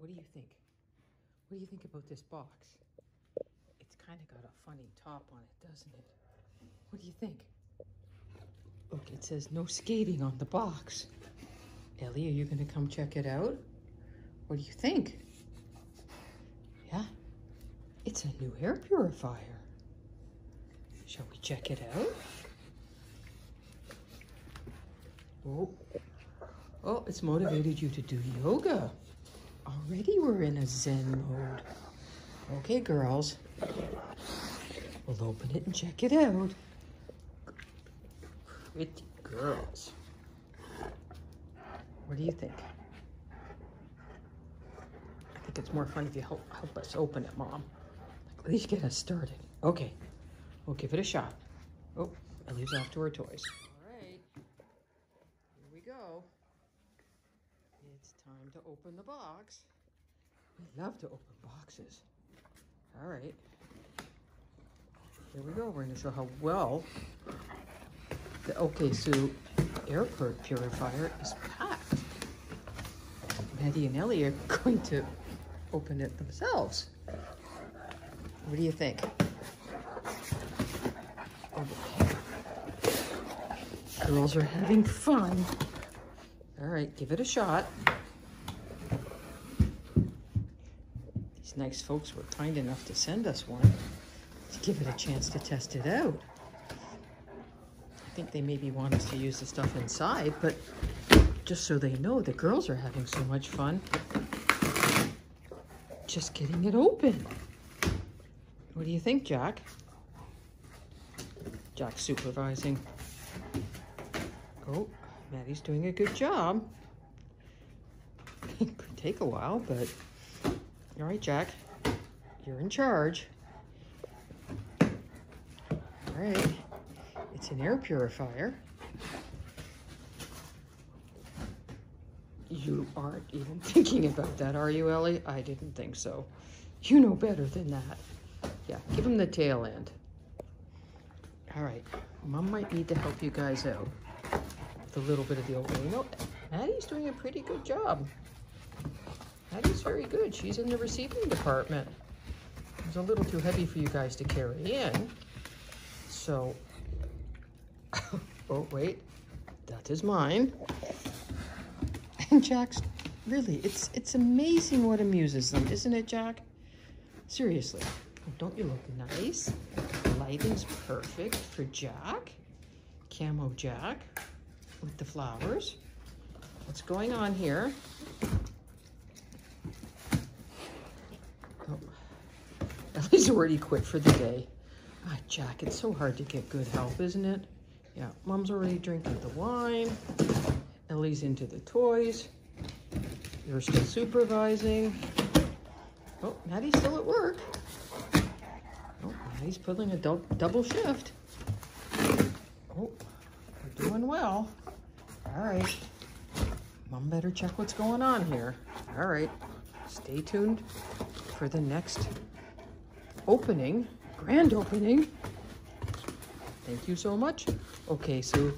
what do you think? What do you think about this box? It's kind of got a funny top on it, doesn't it? What do you think? Look, it says no skating on the box. Ellie, are you going to come check it out? What do you think? Yeah, it's a new air purifier. Shall we check it out? Oh, oh, it's motivated you to do yoga. Already we're in a Zen mode. Okay, girls. We'll open it and check it out. Pretty girls. What do you think? I think it's more fun if you help, help us open it, Mom. At least get us started. Okay, we'll give it a shot. Oh, Ellie's off to her toys. All right, here we go. It's time to open the box. Love to open boxes. All right. Here we go. We're going to show how well the Okaysou air purifier is packed. Maddie and Ellie are going to open it themselves. What do you think? Girls are having fun. All right, give it a shot. These nice folks were kind enough to send us one to give it a chance to test it out. I think they maybe want us to use the stuff inside, but just so they know the girls are having so much fun just getting it open. What do you think, Jack? Jack's supervising. Oh, Maddie's doing a good job. it could take a while, but all right, Jack, you're in charge. All right, it's an air purifier. You aren't even thinking about that, are you, Ellie? I didn't think so. You know better than that. Yeah, give him the tail end. All right, Mom might need to help you guys out with a little bit of the opening. You know, Maddie's doing a pretty good job. Maddie's very good. She's in the receiving department. It's a little too heavy for you guys to carry in. So, oh, wait, that is mine. And Jack's, really, it's, it's amazing what amuses them, isn't it, Jack? Seriously, oh, don't you look nice? Lighting's perfect for Jack. Camo Jack with the flowers. What's going on here? Ellie's already quit for the day. Ah, Jack, it's so hard to get good help, isn't it? Yeah, Mom's already drinking the wine. Ellie's into the toys. You're still supervising. Oh, Maddie's still at work. Oh, Maddie's pulling a do double shift. Oh, we're doing well. All right. Mom better check what's going on here. All right. Stay tuned for the next opening, grand opening. Thank you so much. Okaysou,